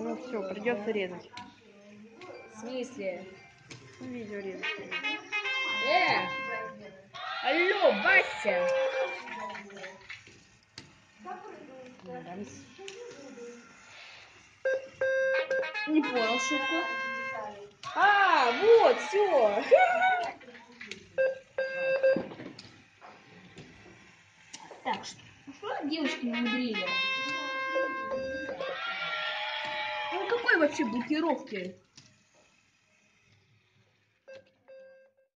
Ну все, придется резать. В смысле? Ну, видео резать. Э! Алло, Вася! Не понял шутку. А, вот, все. Так, что, что девушки намудрили? Ну какой вообще блокировки?